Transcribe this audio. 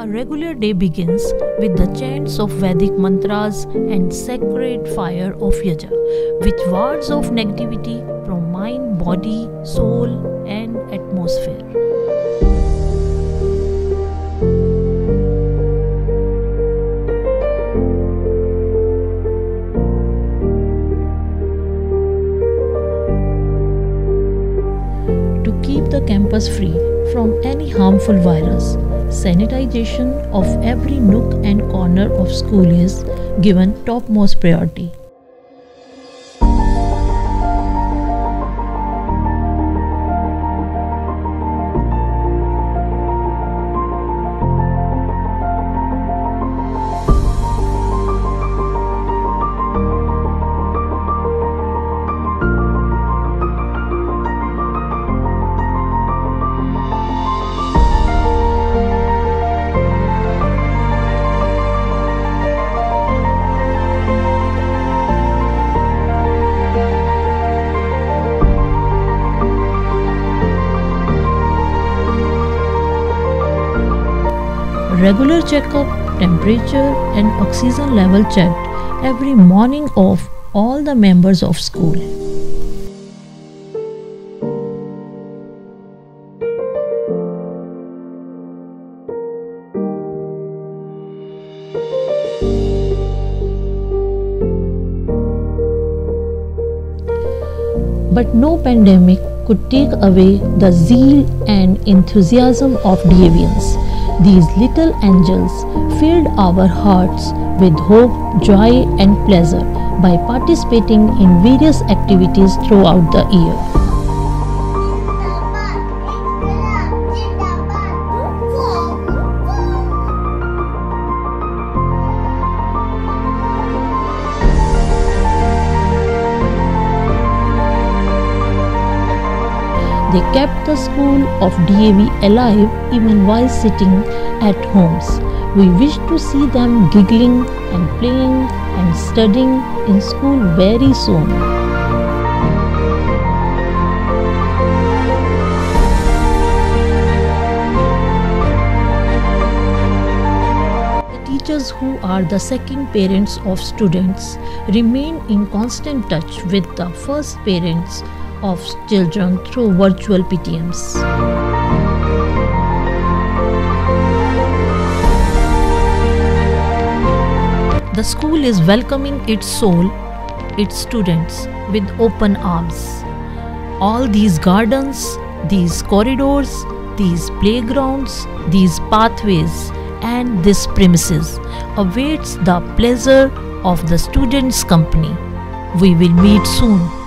A regular day begins with the chants of Vedic mantras and sacred fire of Yajna, which wards off negativity from mind, body, soul, and atmosphere. Keep the campus free from any harmful virus, sanitization of every nook and corner of school is given topmost priority. Regular checkup, temperature, and oxygen level checked every morning of all the members of school. But no pandemic could take away the zeal and enthusiasm of Devians. These little angels filled our hearts with hope, joy, and pleasure by participating in various activities throughout the year. They kept the school of DAV alive even while sitting at homes. We wish to see them giggling and playing and studying in school very soon. The teachers who are the second parents of students remain in constant touch with the first parents of children through virtual PTMs. The school is welcoming its soul, its students, with open arms. All these gardens, these corridors, these playgrounds, these pathways, and this premises awaits the pleasure of the students' company. We will meet soon.